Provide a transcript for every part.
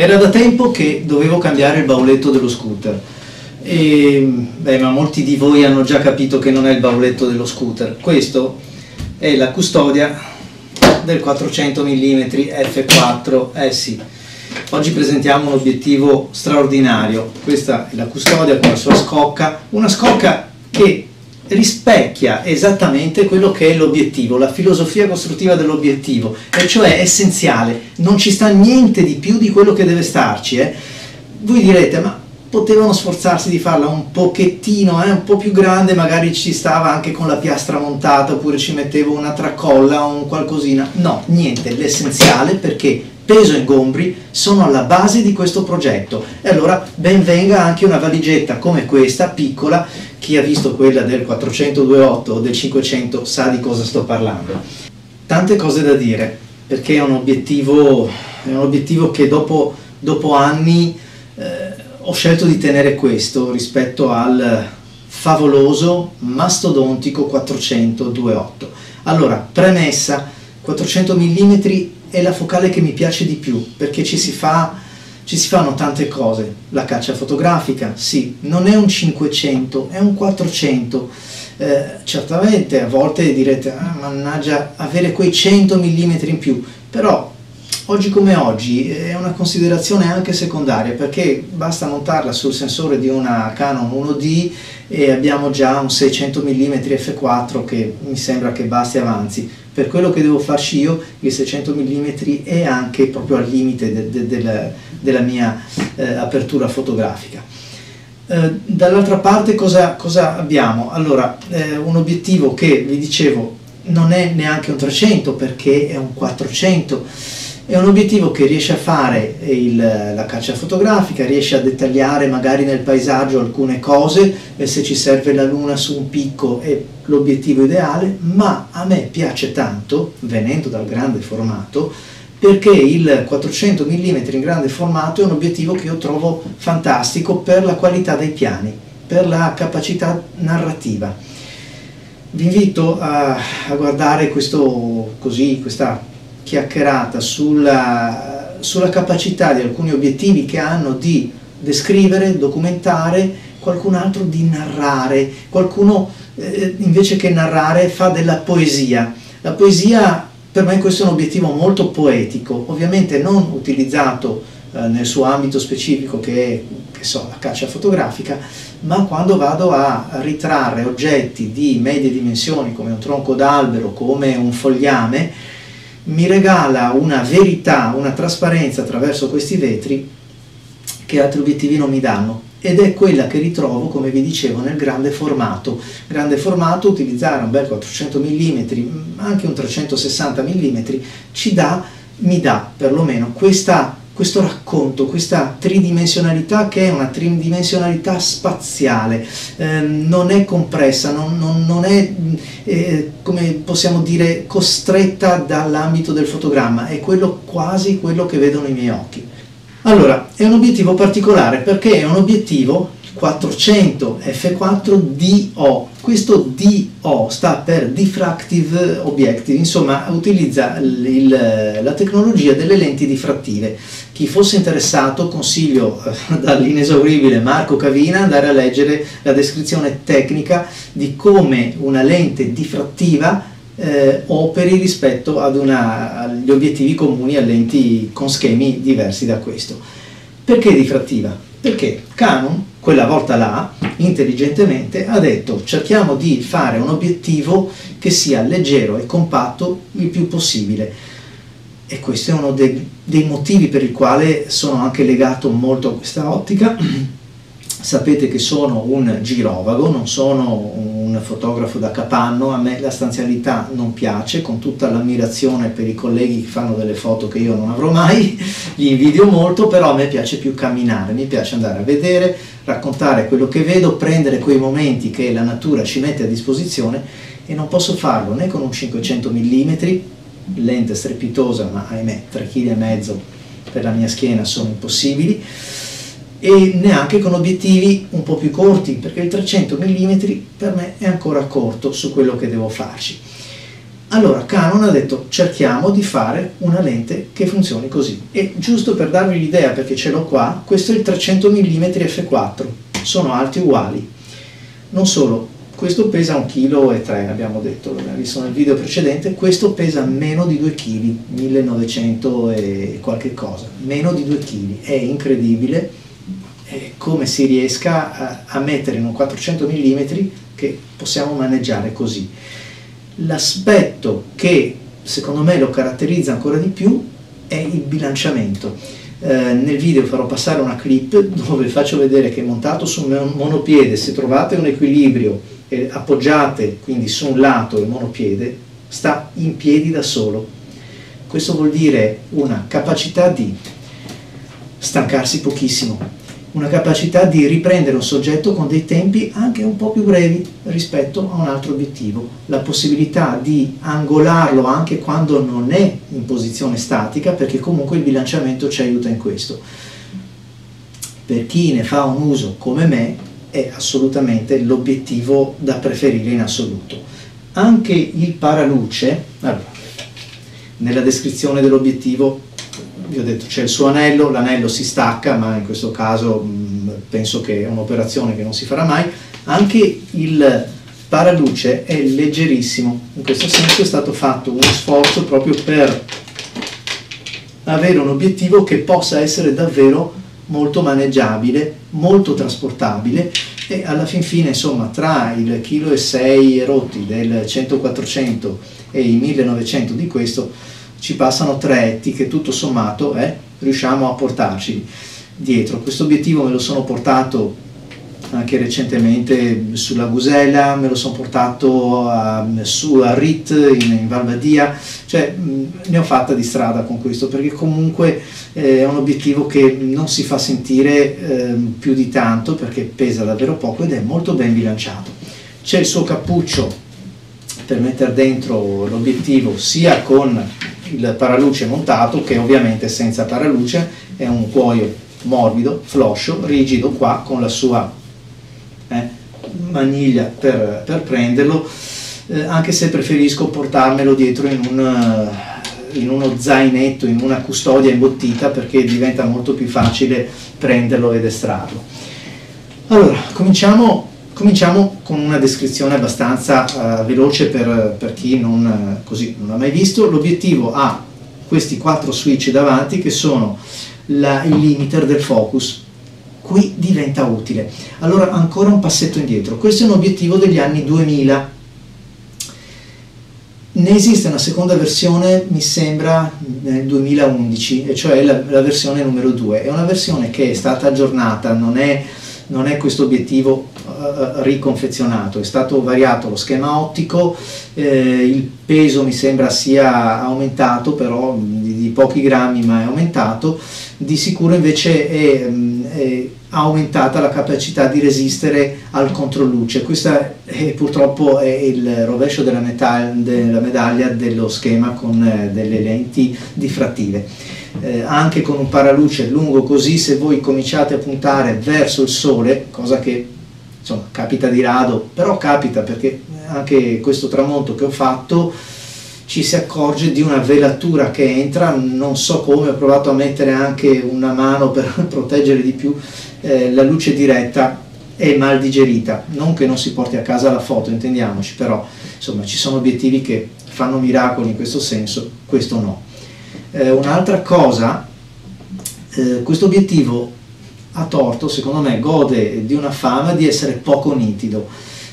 Era da tempo che dovevo cambiare il bauletto dello scooter. E, beh, ma molti di voi hanno già capito che non è il bauletto dello scooter. Questo è la custodia del 400 mm f4. Eh sì, oggi presentiamo un obiettivo straordinario. Questa è la custodia con la sua scocca, una scocca che rispecchia esattamente quello che è l'obiettivo, la filosofia costruttiva dell'obiettivo, e cioè essenziale, non ci sta niente di più di quello che deve starci. Eh. Voi direte, ma potevano sforzarsi di farla un pochettino, eh, un po' più grande, magari ci stava anche con la piastra montata, oppure ci mettevo una tracolla o un qualcosina. No, niente, l'essenziale perché peso ingombri sono alla base di questo progetto. E allora ben venga anche una valigetta come questa, piccola, chi ha visto quella del 428 o del 500 sa di cosa sto parlando. Tante cose da dire, perché è un obiettivo, è un obiettivo che dopo, dopo anni eh, ho scelto di tenere questo rispetto al favoloso mastodontico 400-28. Allora, premessa, 400 mm è la focale che mi piace di più, perché ci si fa ci si fanno tante cose, la caccia fotografica, sì, non è un 500, è un 400, eh, certamente a volte direte, ah, mannaggia, avere quei 100 mm in più, però oggi come oggi è una considerazione anche secondaria perché basta montarla sul sensore di una Canon 1D e abbiamo già un 600 mm f4 che mi sembra che basti avanzi per quello che devo farci io il 600 mm è anche proprio al limite de, de, de, della mia eh, apertura fotografica. Eh, dall'altra parte cosa, cosa, abbiamo? Allora, eh, un obiettivo che vi dicevo non è neanche un 300 perché è un 400 è un obiettivo che riesce a fare il, la caccia fotografica, riesce a dettagliare magari nel paesaggio alcune cose e se ci serve la luna su un picco è l'obiettivo ideale, ma a me piace tanto, venendo dal grande formato, perché il 400 mm in grande formato è un obiettivo che io trovo fantastico per la qualità dei piani, per la capacità narrativa. Vi invito a, a guardare questo, così, questa chiacchierata sulla, sulla capacità di alcuni obiettivi che hanno di descrivere, documentare, qualcun altro di narrare, qualcuno eh, invece che narrare fa della poesia. La poesia per me questo è un obiettivo molto poetico, ovviamente non utilizzato eh, nel suo ambito specifico che è che so, la caccia fotografica, ma quando vado a ritrarre oggetti di medie dimensioni come un tronco d'albero, come un fogliame, mi regala una verità, una trasparenza attraverso questi vetri che altri obiettivi non mi danno ed è quella che ritrovo, come vi dicevo, nel grande formato. Grande formato, utilizzare un bel 400 mm, anche un 360 mm, ci dà, mi dà perlomeno questa questo racconto, questa tridimensionalità che è una tridimensionalità spaziale, eh, non è compressa, non, non, non è, eh, come possiamo dire, costretta dall'ambito del fotogramma, è quello quasi quello che vedono i miei occhi. Allora, è un obiettivo particolare perché è un obiettivo 400 F4DO. Questo DO sta per Diffractive Objective, insomma utilizza il, la tecnologia delle lenti diffrattive. Chi fosse interessato consiglio eh, dall'inesauribile Marco Cavina andare a leggere la descrizione tecnica di come una lente diffrattiva eh, operi rispetto una, agli obiettivi comuni a lenti con schemi diversi da questo. Perché diffrattiva? Perché Canon quella volta là, intelligentemente, ha detto cerchiamo di fare un obiettivo che sia leggero e compatto il più possibile. E questo è uno dei, dei motivi per il quale sono anche legato molto a questa ottica Sapete che sono un girovago, non sono un fotografo da capanno, a me la stanzialità non piace, con tutta l'ammirazione per i colleghi che fanno delle foto che io non avrò mai, li invidio molto, però a me piace più camminare, mi piace andare a vedere, raccontare quello che vedo, prendere quei momenti che la natura ci mette a disposizione e non posso farlo né con un 500 mm, lente strepitosa, ma ahimè 3,5 kg per la mia schiena sono impossibili, e neanche con obiettivi un po' più corti, perché il 300 mm per me è ancora corto su quello che devo farci. Allora Canon ha detto cerchiamo di fare una lente che funzioni così. E giusto per darvi l'idea, perché ce l'ho qua, questo è il 300 mm f4, sono alti uguali. Non solo, questo pesa 1,3 kg, abbiamo detto, l'abbiamo visto nel video precedente, questo pesa meno di 2 kg, 1900 e qualche cosa, meno di 2 kg, è incredibile come si riesca a, a mettere in un 400 mm che possiamo maneggiare così. L'aspetto che secondo me lo caratterizza ancora di più è il bilanciamento. Eh, nel video farò passare una clip dove faccio vedere che montato su un monopiede, se trovate un equilibrio e appoggiate quindi su un lato il monopiede, sta in piedi da solo. Questo vuol dire una capacità di stancarsi pochissimo, una capacità di riprendere un soggetto con dei tempi anche un po' più brevi rispetto a un altro obiettivo, la possibilità di angolarlo anche quando non è in posizione statica perché comunque il bilanciamento ci aiuta in questo. Per chi ne fa un uso come me è assolutamente l'obiettivo da preferire in assoluto. Anche il paraluce, allora, nella descrizione dell'obiettivo vi ho detto c'è il suo anello, l'anello si stacca, ma in questo caso mh, penso che è un'operazione che non si farà mai, anche il paraluce è leggerissimo, in questo senso è stato fatto uno sforzo proprio per avere un obiettivo che possa essere davvero molto maneggiabile, molto trasportabile e alla fin fine insomma tra il chilo e 6 rotti del 100-400 e i 1900 di questo ci passano tre etti che tutto sommato eh, riusciamo a portarci dietro. Questo obiettivo me lo sono portato anche recentemente sulla Gusella, me lo sono portato a, su a Rit in, in Valvadia, cioè mh, ne ho fatta di strada con questo perché comunque eh, è un obiettivo che non si fa sentire eh, più di tanto perché pesa davvero poco ed è molto ben bilanciato. C'è il suo cappuccio per mettere dentro l'obiettivo sia con il paraluce montato che ovviamente senza paraluce è un cuoio morbido, floscio, rigido qua con la sua eh, maniglia per, per prenderlo eh, anche se preferisco portarmelo dietro in, un, in uno zainetto, in una custodia imbottita perché diventa molto più facile prenderlo ed estrarlo. Allora, cominciamo Cominciamo con una descrizione abbastanza uh, veloce per, per chi non, uh, così, non l'ha mai visto. L'obiettivo ha questi quattro switch davanti che sono la, il limiter del focus. Qui diventa utile. Allora ancora un passetto indietro. Questo è un obiettivo degli anni 2000. Ne esiste una seconda versione, mi sembra, nel 2011, e cioè la, la versione numero 2. È una versione che è stata aggiornata, non è non è questo obiettivo uh, riconfezionato, è stato variato lo schema ottico, eh, il peso mi sembra sia aumentato però di, di, pochi grammi ma è aumentato, di sicuro invece è, è aumentata la capacità di resistere al controluce, questa è, purtroppo è il rovescio della, della medaglia dello schema con eh, delle lenti diffrattive. Eh, anche con un paraluce lungo così se voi cominciate a puntare verso il sole, cosa che insomma capita di rado, però capita perché anche questo tramonto che ho fatto ci si accorge di una velatura che entra, non so come, ho provato a mettere anche una mano per proteggere di più, eh, la luce diretta è mal digerita, non che non si porti a casa la foto, intendiamoci, però insomma ci sono obiettivi che fanno miracoli in questo senso, questo no. Eh, un'altra cosa, eh, questo obiettivo a torto, secondo me, gode di una fama di essere poco nitido.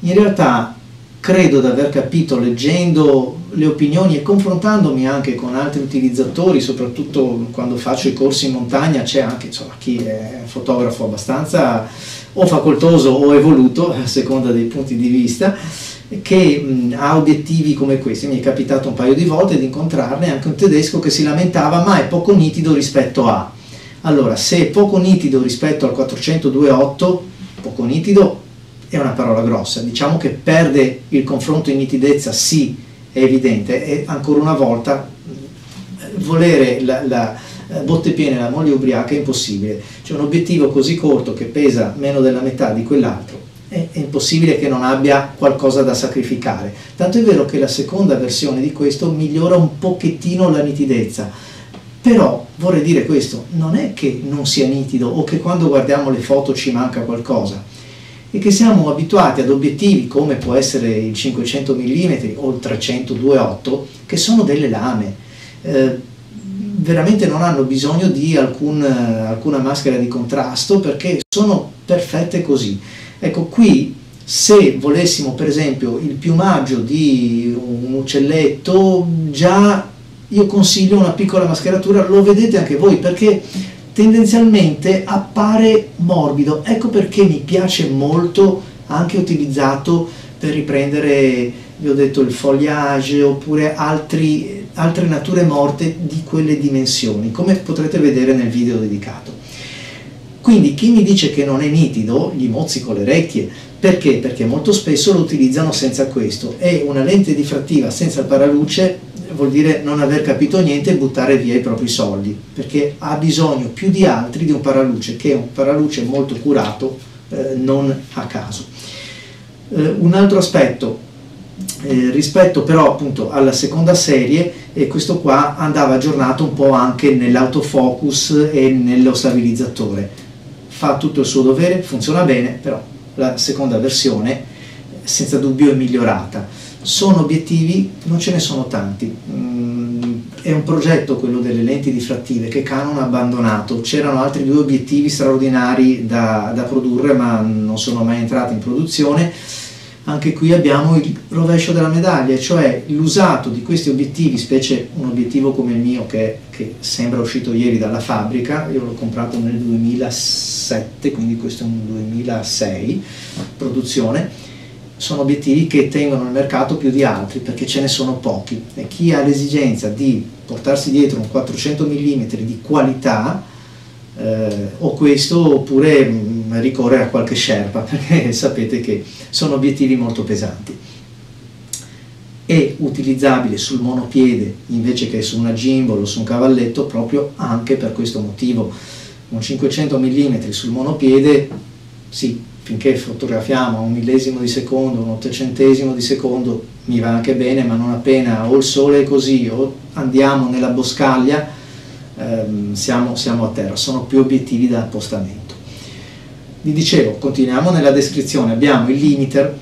In realtà credo di aver capito leggendo le opinioni e confrontandomi anche con altri utilizzatori, soprattutto quando faccio i corsi in montagna, c'è anche insomma, chi è fotografo abbastanza o facoltoso o evoluto, a seconda dei punti di vista, che mh, ha obiettivi come questi. Mi è capitato un paio di volte di incontrarne anche un tedesco che si lamentava ma è poco nitido rispetto a. Allora, se è poco nitido rispetto al 402.8, poco nitido è una parola grossa, diciamo che perde il confronto in nitidezza, sì, è evidente, e ancora una volta volere la, la botte piene la moglie ubriaca è impossibile, c'è un obiettivo così corto che pesa meno della metà di quell'altro, è, è impossibile che non abbia qualcosa da sacrificare. Tanto è vero che la seconda versione di questo migliora un pochettino la nitidezza, però vorrei dire questo, non è che non sia nitido o che quando guardiamo le foto ci manca qualcosa, è che siamo abituati ad obiettivi come può essere il 500 mm o il 300 2.8 che sono delle lame. Eh, veramente non hanno bisogno di alcun, alcuna maschera di contrasto perché sono perfette così. Ecco, qui se volessimo per esempio il piumaggio di un uccelletto, già io consiglio una piccola mascheratura, lo vedete anche voi perché tendenzialmente appare morbido, ecco perché mi piace molto anche utilizzato per riprendere, vi ho detto, il foliage oppure altri, altre nature morte di quelle dimensioni, come potrete vedere nel video dedicato. Quindi chi mi dice che non è nitido, gli mozzico le orecchie. Perché? Perché molto spesso lo utilizzano senza questo e una lente diffrattiva senza paraluce vuol dire non aver capito niente e buttare via i propri soldi, perché ha bisogno più di altri di un paraluce, che è un paraluce molto curato, eh, non a caso. Eh, un altro aspetto, eh, rispetto però appunto alla seconda serie, e questo qua andava aggiornato un po' anche nell'autofocus e nello stabilizzatore fa tutto il suo dovere, funziona bene, però la seconda versione senza dubbio è migliorata. Sono obiettivi, non ce ne sono tanti, mm, è un progetto quello delle lenti diffrattive che Canon ha abbandonato, c'erano altri due obiettivi straordinari da, da produrre ma non sono mai entrati in produzione, anche qui abbiamo il rovescio della medaglia, cioè l'usato di questi obiettivi, specie un obiettivo come il mio che, che sembra uscito ieri dalla fabbrica, io l'ho comprato nel 2007, quindi questo è un 2006 produzione, sono obiettivi che tengono il mercato più di altri perché ce ne sono pochi. E chi ha l'esigenza di portarsi dietro un 400 mm di qualità eh, o questo oppure mh, mm, ricorrere a qualche sherpa perché sapete che sono obiettivi molto pesanti. È utilizzabile sul monopiede invece che su una gimbal o su un cavalletto proprio anche per questo motivo. Un 500 mm sul monopiede sì, finché fotografiamo un millesimo di secondo, un ottocentesimo di secondo mi va anche bene, ma non appena o il sole è così o andiamo nella boscaglia ehm, siamo, siamo, a terra, sono più obiettivi da appostamento. Vi dicevo, continuiamo nella descrizione, abbiamo il limiter,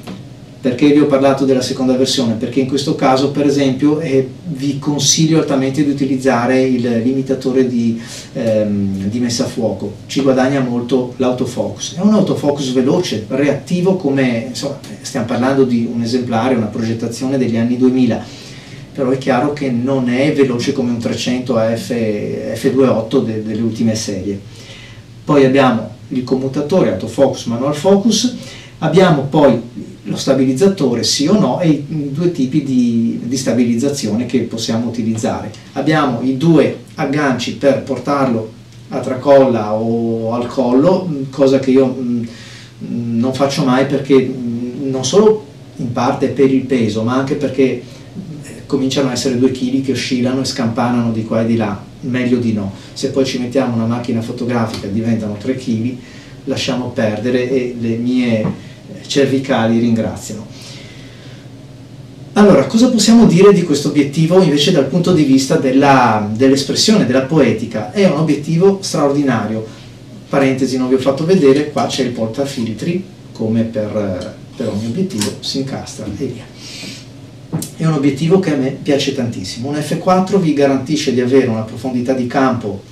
perché vi ho parlato della seconda versione? Perché in questo caso, per esempio, eh, vi consiglio altamente di utilizzare il limitatore di, ehm, di messa a fuoco, ci guadagna molto l'autofocus. È un autofocus veloce, reattivo, come insomma, stiamo parlando di un esemplare, una progettazione degli anni 2000 però è chiaro che non è veloce come un 300 F, F28 de, delle ultime serie. Poi abbiamo il commutatore autofocus, manual focus, abbiamo poi lo stabilizzatore sì o no e i due tipi di, di stabilizzazione che possiamo utilizzare. Abbiamo i due agganci per portarlo a tracolla o al collo, cosa che io mh, non faccio mai perché non solo in parte per il peso, ma anche perché cominciano a essere due chili che oscillano e scampanano di qua e di là, meglio di no. Se poi ci mettiamo una macchina fotografica diventano 3 kg, lasciamo perdere e le mie cervicali ringraziano. Allora, cosa possiamo dire di questo obiettivo invece dal punto di vista dell'espressione, della poetica? È un obiettivo straordinario. Parentesi, non vi ho fatto vedere, qua c'è il portafiltri, come per, per ogni obiettivo, si incastra e via è un obiettivo che a me piace tantissimo. Un F4 vi garantisce di avere una profondità di campo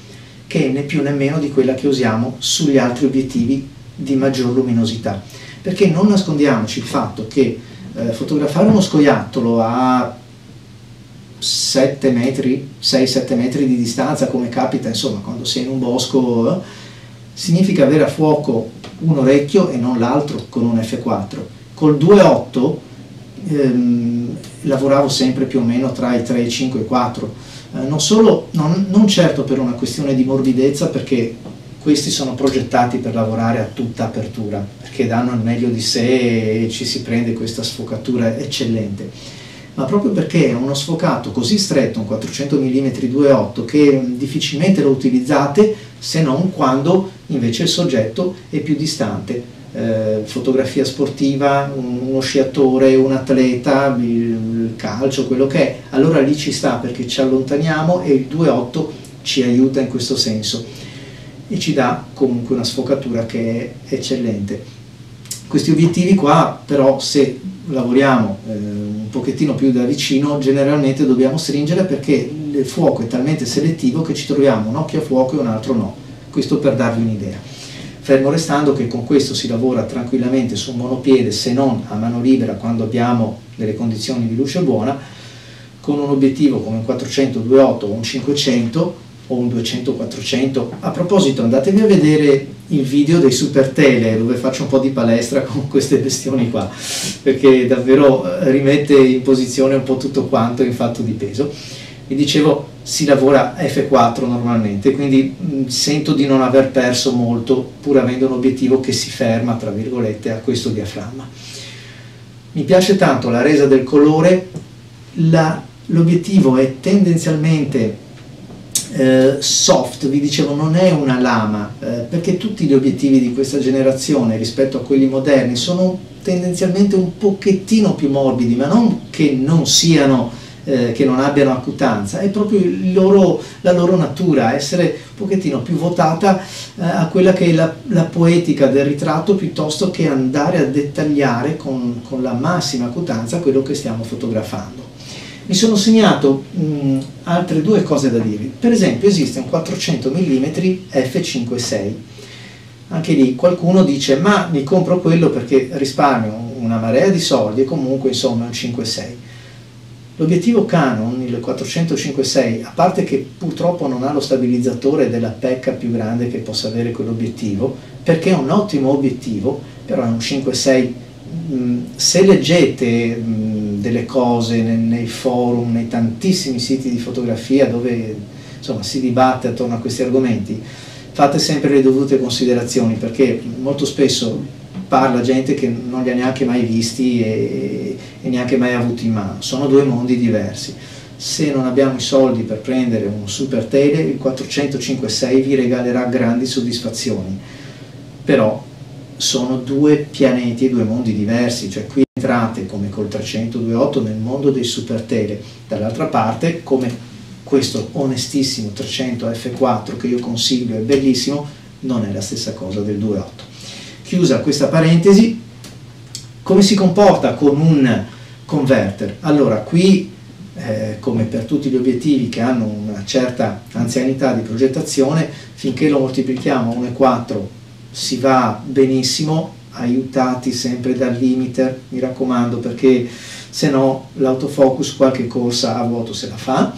che è né più né meno di quella che usiamo sugli altri obiettivi di maggior luminosità. Perché non nascondiamoci il fatto che eh, fotografare uno scoiattolo a 7 metri, 6-7 metri di distanza, come capita insomma quando sei in un bosco, eh, significa avere a fuoco un orecchio e non l'altro con un F4. Col 2.8 ehm, lavoravo sempre più o meno tra i 3, 5 e 4, eh, non, solo, non, non certo per una questione di morbidezza, perché questi sono progettati per lavorare a tutta apertura, perché danno il meglio di sé e ci si prende questa sfocatura eccellente, ma proprio perché è uno sfocato così stretto, un 400 mm 2.8, che difficilmente lo utilizzate se non quando invece il soggetto è più distante. Eh, fotografia sportiva, uno sciatore, un atleta, il calcio, quello che è, allora lì ci sta perché ci allontaniamo e il 2.8 ci aiuta in questo senso e ci dà comunque una sfocatura che è eccellente. Questi obiettivi qua però se lavoriamo eh, un pochettino più da vicino generalmente dobbiamo stringere perché il fuoco è talmente selettivo che ci troviamo un occhio a fuoco e un altro no, questo per darvi un'idea. Fermo restando che con questo si lavora tranquillamente su un monopiede se non a mano libera quando abbiamo delle condizioni di luce buona, con un obiettivo come un 400-2.8 o un 500 o un 200-400. A proposito andatevi a vedere il video dei Super Tele dove faccio un po' di palestra con queste bestioni qua perché davvero eh, rimette in posizione un po' tutto quanto in fatto di peso. Vi dicevo si lavora F4 normalmente quindi mm, sento di non aver perso molto pur avendo un obiettivo che si ferma tra virgolette a questo diaframma. Mi piace tanto la resa del colore. L'obiettivo è tendenzialmente eh, soft, vi dicevo, non è una lama, eh, perché tutti gli obiettivi di questa generazione rispetto a quelli moderni sono tendenzialmente un pochettino più morbidi, ma non che non siano, eh, che non abbiano acutanza, è proprio loro, la loro natura, essere un pochettino più votata eh, a quella che è la, la, poetica del ritratto piuttosto che andare a dettagliare con, con la massima acutanza quello che stiamo fotografando mi sono segnato mh, altre due cose da dirvi. Per esempio esiste un 400 mm f5.6. Anche lì qualcuno dice ma mi compro quello perché risparmio una marea di soldi e comunque insomma è un 5.6. L'obiettivo Canon, il 405.6, a parte che purtroppo non ha lo stabilizzatore della pecca più grande che possa avere quell'obiettivo, perché è un ottimo obiettivo, però è un 5.6 se leggete delle cose nei forum, nei tantissimi siti di fotografia dove insomma, si dibatte attorno a questi argomenti, fate sempre le dovute considerazioni perché molto spesso parla gente che non li ha neanche mai visti e, e neanche mai avuti in mano, sono due mondi diversi. Se non abbiamo i soldi per prendere un super tele, il 405.6 vi regalerà grandi soddisfazioni, però sono due pianeti e due mondi diversi, cioè qui entrate come col 302.8 nel mondo dei super tele, dall'altra parte come questo onestissimo 300 F4 che io consiglio, è bellissimo, non è la stessa cosa del 2.8. Chiusa questa parentesi, come si comporta con un converter? Allora, qui eh, come per tutti gli obiettivi che hanno una certa anzianità di progettazione, finché lo moltiplichiamo a 1,4 si va benissimo, aiutati sempre dal limiter, mi raccomando, perché se no l'autofocus qualche corsa a vuoto se la fa,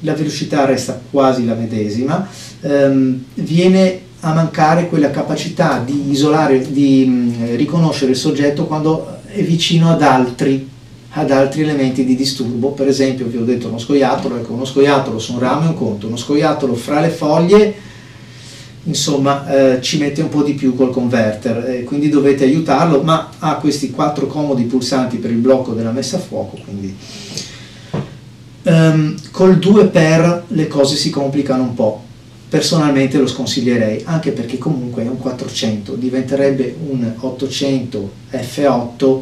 la velocità resta quasi la medesima, ehm, viene a mancare quella capacità di isolare, di mh, riconoscere il soggetto quando è vicino ad altri, ad altri elementi di disturbo, per esempio vi ho detto uno scoiattolo, ecco uno scoiattolo su un ramo è un conto, uno scoiattolo fra le foglie insomma eh, ci mette un po' di più col converter, eh, quindi dovete aiutarlo, ma ha questi quattro comodi pulsanti per il blocco della messa a fuoco, quindi um, col 2 per le cose si complicano un po'. Personalmente lo sconsiglierei, anche perché comunque è un 400, diventerebbe un 800 f8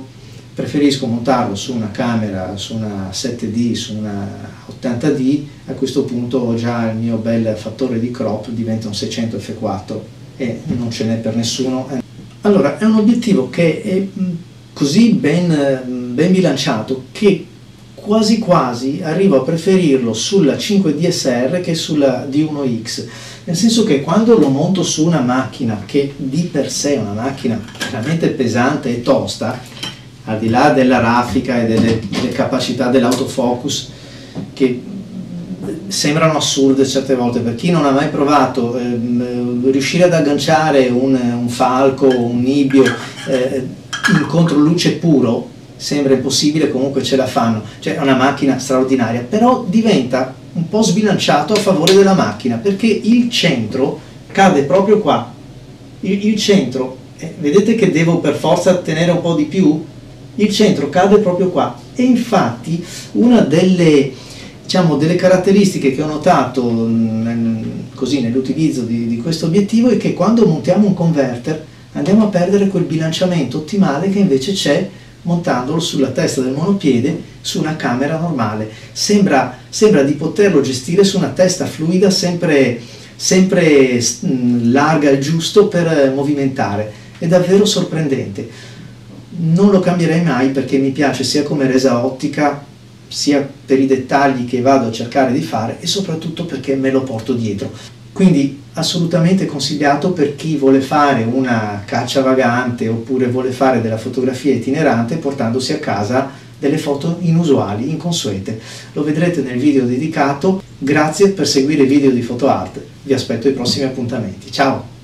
preferisco montarlo su una camera, su una 7D, su una 80D, a questo punto già il mio bel fattore di crop, diventa un 600 f4 e non ce n'è per nessuno. Allora, è un obiettivo che è mm, così ben, mm, ben bilanciato che quasi quasi arrivo a preferirlo sulla 5DSR che sulla D1X, nel senso che quando lo monto su una macchina che di per sé è una macchina veramente pesante e tosta, al di là della raffica e delle, delle capacità dell'autofocus che sembrano assurde certe volte per chi non ha mai provato ehm, riuscire ad agganciare un, un falco un nibbio eh, in controluce puro sembra impossibile comunque ce la fanno. Cioè è una macchina straordinaria però diventa un po' sbilanciato a favore della macchina perché il centro cade proprio qua. Il, il centro eh, vedete che devo per forza tenere un po' di più il centro cade proprio qua e infatti una delle, diciamo, delle caratteristiche che ho notato nell'utilizzo di, di questo obiettivo è che quando montiamo un converter andiamo a perdere quel bilanciamento ottimale che invece c'è montandolo sulla testa del monopiede su una camera normale. Sembra, sembra di poterlo gestire su una testa fluida sempre, sempre mm, larga e giusto per movimentare. È davvero sorprendente. Non lo cambierei mai perché mi piace sia come resa ottica sia per i dettagli che vado a cercare di fare e soprattutto perché me lo porto dietro. Quindi assolutamente consigliato per chi vuole fare una caccia vagante oppure vuole fare della fotografia itinerante portandosi a casa delle foto inusuali, inconsuete. Lo vedrete nel video dedicato. Grazie per seguire i video di PhotoArt. Vi aspetto ai prossimi appuntamenti. Ciao!